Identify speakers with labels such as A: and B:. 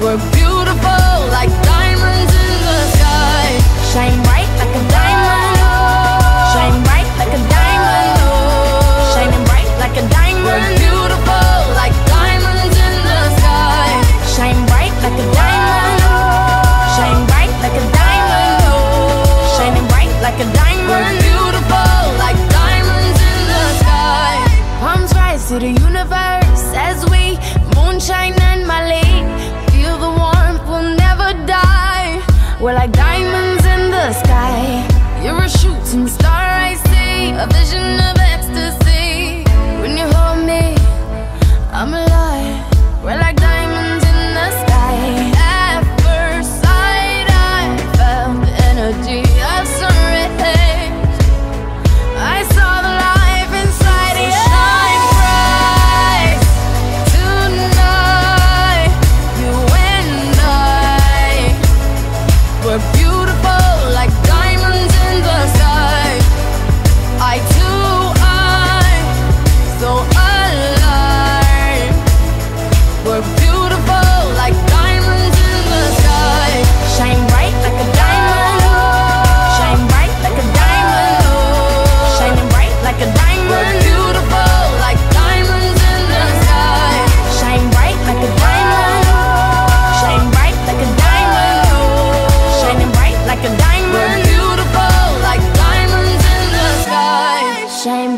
A: We're beautiful. You're a shooting star, I see, a vision of ecstasy.